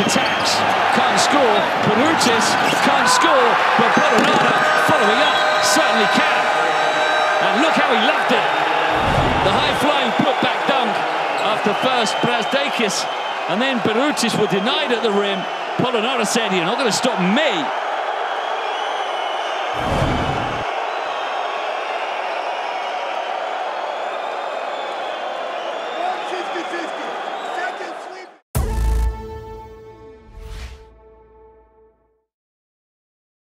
attacks can't score. Birutis can't score, but Polonara following up certainly can. And look how he loved it. The high-flying put-back dunk after first Brazdeikis and then Birutis were denied at the rim. Polonara said, you're not going to stop me.